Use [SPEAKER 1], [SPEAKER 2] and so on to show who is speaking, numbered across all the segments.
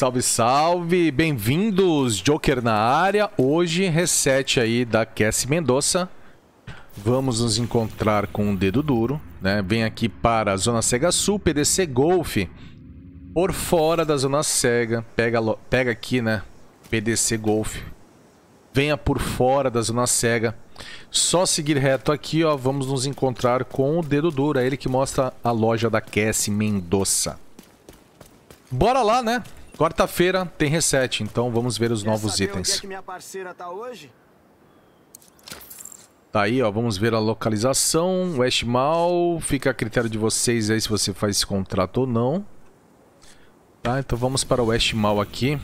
[SPEAKER 1] Salve, salve! Bem-vindos, Joker na área. Hoje, reset aí da Cassie Mendonça. Vamos nos encontrar com o dedo duro, né? Vem aqui para a Zona Cega Sul, PDC Golf. Por fora da Zona Cega, pega, pega aqui, né? PDC Golf. Venha por fora da Zona Cega. Só seguir reto aqui, ó, vamos nos encontrar com o dedo duro, é ele que mostra a loja da Cassie Mendonça. Bora lá, né? Quarta-feira tem reset, então vamos ver os Quer novos itens. É tá, tá aí, ó, vamos ver a localização. West Mall, fica a critério de vocês aí se você faz esse contrato ou não. Tá, então vamos para o West Mall aqui.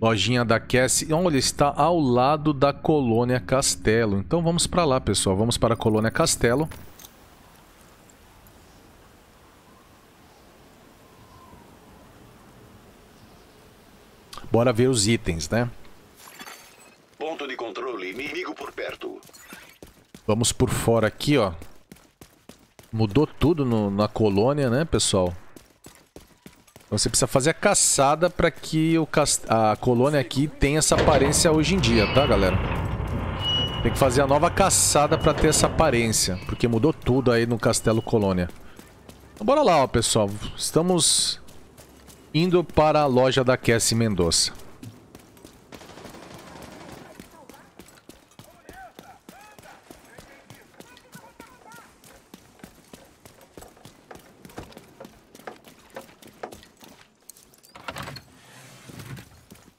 [SPEAKER 1] Lojinha da Cassie. Olha, está ao lado da Colônia Castelo. Então vamos para lá, pessoal. Vamos para a Colônia Castelo. Bora ver os itens, né?
[SPEAKER 2] Ponto de controle, inimigo por perto.
[SPEAKER 1] Vamos por fora aqui, ó. Mudou tudo no, na colônia, né, pessoal? Então você precisa fazer a caçada para que o a colônia aqui tenha essa aparência hoje em dia, tá, galera? Tem que fazer a nova caçada para ter essa aparência, porque mudou tudo aí no Castelo Colônia. Então bora lá, ó, pessoal. Estamos indo para a loja da Cassie Mendonça.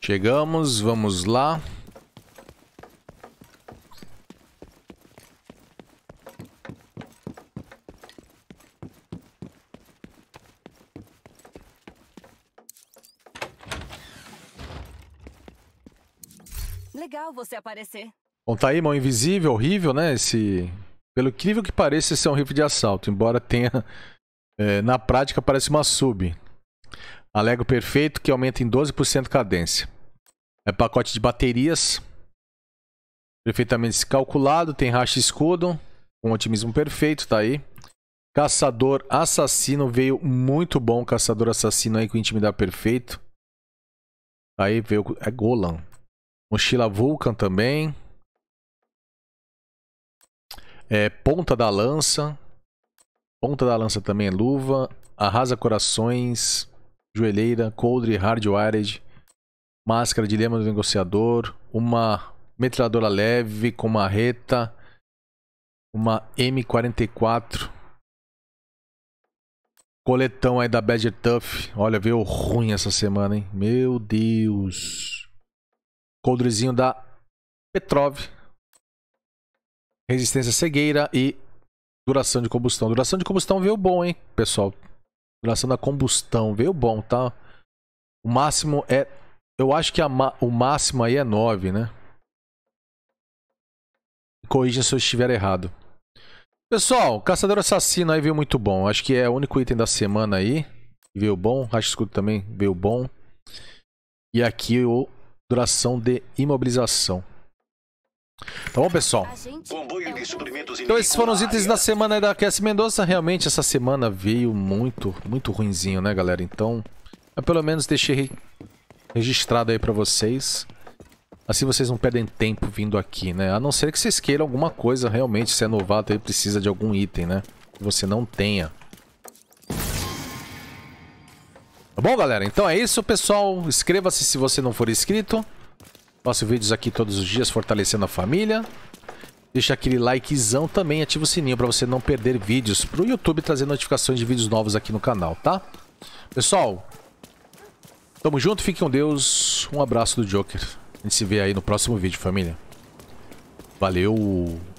[SPEAKER 1] Chegamos, vamos lá.
[SPEAKER 3] Legal você aparecer.
[SPEAKER 1] Bom, tá aí, mão invisível, horrível, né? Esse. Pelo incrível que pareça, esse é um rifle de assalto. Embora tenha. É, na prática, parece uma sub. Alego perfeito que aumenta em 12% cadência. É pacote de baterias. Perfeitamente calculado. Tem racha escudo. Com um otimismo perfeito, tá aí. Caçador assassino veio muito bom. Caçador assassino aí com intimidade perfeito. Aí veio. É Golan. Mochila Vulcan também. É, ponta da lança. Ponta da lança também é luva. Arrasa corações. Joelheira. Coldre Hardwired. Máscara de lema do negociador. Uma metralhadora leve com marreta. Uma M44. Coletão aí da Badger Tuff. Olha, veio ruim essa semana, hein? Meu Deus. Coldrezinho da Petrov. Resistência cegueira e duração de combustão. Duração de combustão veio bom, hein, pessoal. Duração da combustão veio bom, tá? O máximo é... Eu acho que o máximo aí é 9, né? Corrija se eu estiver errado. Pessoal, Caçador Assassino aí veio muito bom. Acho que é o único item da semana aí. Veio bom. Racha Escudo também veio bom. E aqui o duração de imobilização. Tá bom, pessoal? Então esses foram os itens da semana da Cassie Mendonça. Realmente essa semana veio muito, muito ruinzinho, né, galera? Então, eu pelo menos deixei registrado aí pra vocês. Assim vocês não perdem tempo vindo aqui, né? A não ser que vocês queiram alguma coisa realmente, se é novato aí precisa de algum item, né? Que você não tenha. Tá bom, galera? Então é isso, pessoal. Inscreva-se se você não for inscrito. Faço vídeos aqui todos os dias fortalecendo a família. Deixa aquele likezão também, ativa o sininho para você não perder vídeos pro YouTube trazer notificações de vídeos novos aqui no canal, tá? Pessoal, tamo junto, fiquem com Deus. Um abraço do Joker. A gente se vê aí no próximo vídeo, família. Valeu!